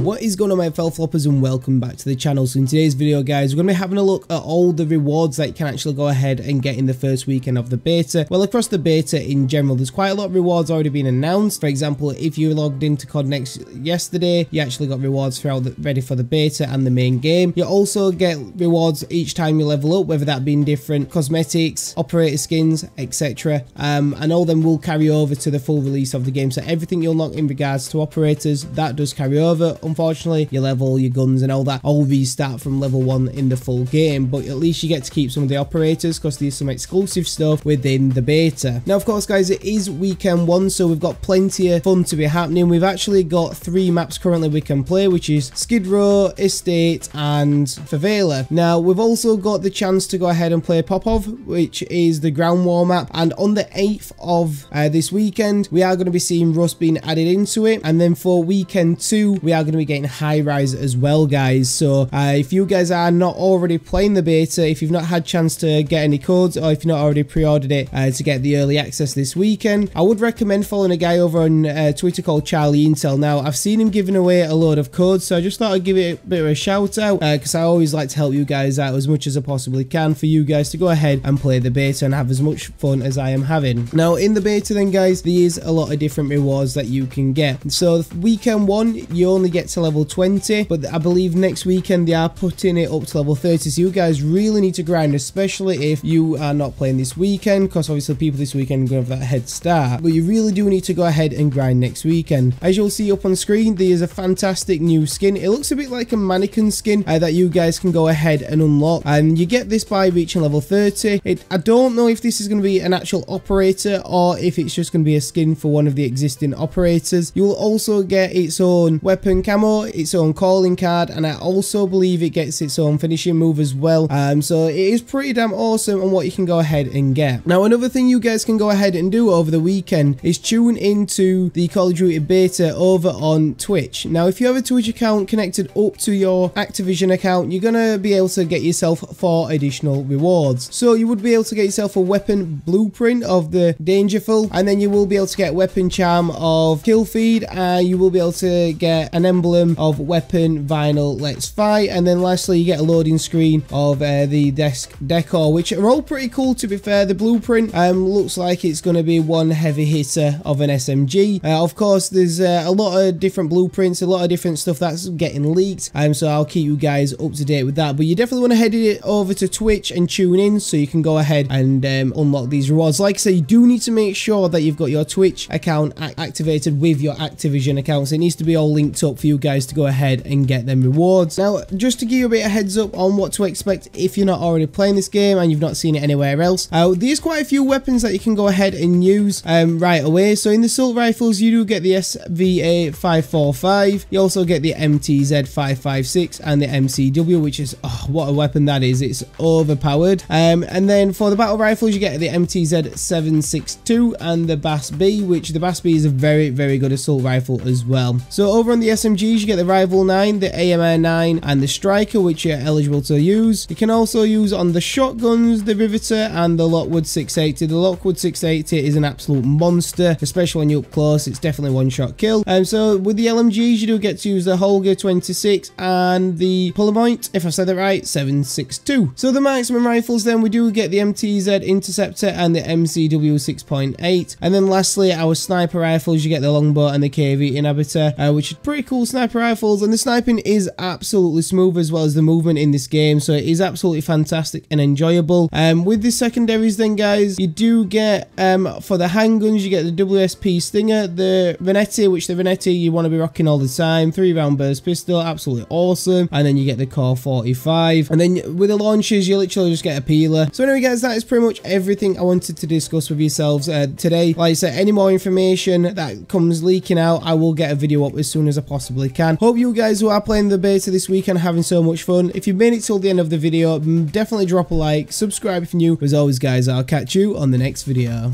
What is going on my fellow floppers and welcome back to the channel. So in today's video guys, we're going to be having a look at all the rewards that you can actually go ahead and get in the first weekend of the beta. Well across the beta in general, there's quite a lot of rewards already been announced. For example, if you logged into COD Next yesterday, you actually got rewards throughout the, ready for the beta and the main game. You also get rewards each time you level up, whether that being different cosmetics, operator skins, etc. Um, and all them will carry over to the full release of the game. So everything you'll unlock in regards to operators, that does carry over unfortunately, your level, your guns and all that all these start from level 1 in the full game, but at least you get to keep some of the operators because there's some exclusive stuff within the beta. Now, of course, guys, it is weekend 1, so we've got plenty of fun to be happening. We've actually got three maps currently we can play, which is Skid Row, Estate and Favela. Now, we've also got the chance to go ahead and play Popov, which is the ground war map, and on the 8th of uh, this weekend, we are going to be seeing Rust being added into it, and then for weekend 2, we are going to be getting high rise as well guys. So uh, if you guys are not already playing the beta if you've not had chance to get any codes or if you're not already pre-ordered it uh, to get the early access this weekend I would recommend following a guy over on uh, Twitter called Charlie Intel. Now I've seen him giving away a load of codes so I just thought I'd give it a bit of a shout out because uh, I always like to help you guys out as much as I possibly can for you guys to go ahead and play the beta and have as much fun as I am having. Now in the beta then guys there is a lot of different rewards that you can get. So weekend one you only get to level 20 but I believe next weekend they are putting it up to level 30 so you guys really need to grind especially if you are not playing this weekend because obviously people this weekend are going to have that head start. But you really do need to go ahead and grind next weekend. As you'll see up on screen there is a fantastic new skin. It looks a bit like a mannequin skin uh, that you guys can go ahead and unlock. And you get this by reaching level 30 it, I don't know if this is going to be an actual operator or if it's just going to be a skin for one of the existing operators. You will also get its own weapon camo its own calling card and I also believe it gets its own finishing move as well. Um, so it is pretty damn awesome on what you can go ahead and get. Now another thing you guys can go ahead and do over the weekend is tune into the Call of Duty beta over on Twitch. Now if you have a Twitch account connected up to your Activision account you're gonna be able to get yourself four additional rewards. So you would be able to get yourself a weapon blueprint of the Dangerful and then you will be able to get weapon charm of kill feed and you will be able to get an emblem of weapon vinyl let's fight. And then lastly you get a loading screen of uh, the desk decor which are all pretty cool to be fair. The blueprint um, looks like it's going to be one heavy hitter of an smg uh, of course there's uh, a lot of different blueprints a lot of different stuff that's getting leaked. Um, so i'll keep you guys up to date with that. But you definitely want to head it over to twitch and tune in so you can go ahead and um, unlock these rewards. Like i say you do need to make sure that you've got your twitch account activated with your activision account. So it needs to be all linked up for you guys to go ahead and get them rewards. Now, just to give you a bit of heads up on what to expect if you're not already playing this game and you've not seen it anywhere else, uh, there's quite a few weapons that you can go ahead and use um, right away. So in the assault rifles, you do get the SVA 545, you also get the MTZ 556 and the MCW, which is, oh, what a weapon that is. It's overpowered. Um, and then for the battle rifles, you get the MTZ 762 and the BAS-B, which the BAS-B is a very, very good assault rifle as well. So over on the SMGs, you get the Rival 9, the AMR 9 and the Striker which you're eligible to use. You can also use on the shotguns, the Riveter and the Lockwood 680. The Lockwood 680 is an absolute monster, especially when you're up close. It's definitely one shot kill. And um, so with the LMGs you do get to use the Holger 26 and the Pulemyot, if I said that right, 762. So the maximum rifles then we do get the MTZ Interceptor and the MCW 6.8. And then lastly our sniper rifles you get the longbow and the KV Inhibitor uh, which is pretty cool sniper rifles and the sniping is absolutely smooth as well as the movement in this game so it is absolutely fantastic and enjoyable. Um, with the secondaries then guys you do get um, for the handguns you get the WSP Stinger the Venetti which the Venetti you want to be rocking all the time three round burst pistol absolutely awesome and then you get the COR-45 and then with the launchers you literally just get a PILA. So anyway guys that is pretty much everything I wanted to discuss with yourselves uh, today. Like I said any more information that comes leaking out I will get a video up as soon as I possibly can hope you guys who are playing the beta this weekend having so much fun. If you've made it till the end of the video, definitely drop a like, subscribe if you're new. As always guys, I'll catch you on the next video.